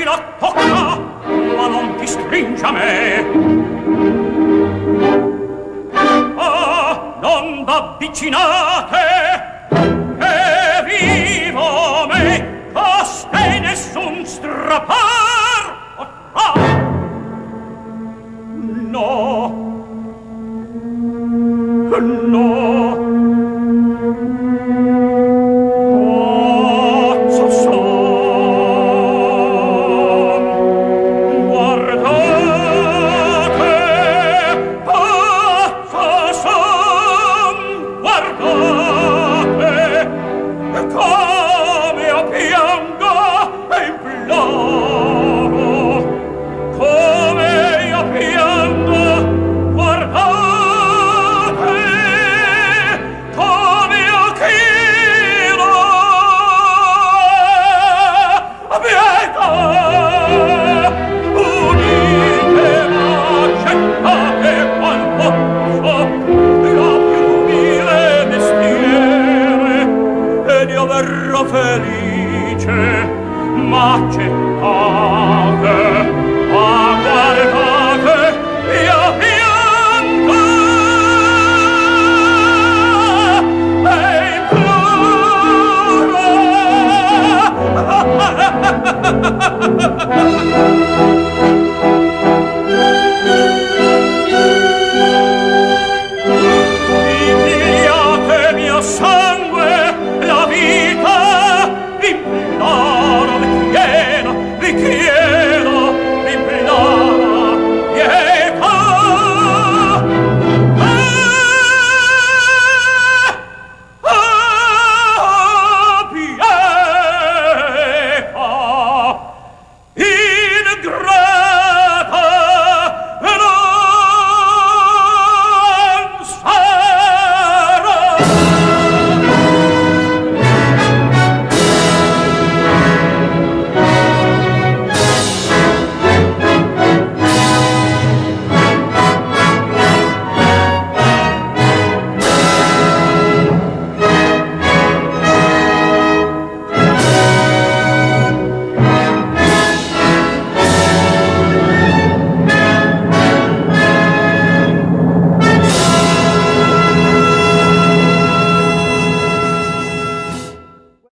chi la tocca ma non ti stringe a me. Ah non v'avvicinate che vivo me coste nessun strapar potrà ah, no. No. 去。啊。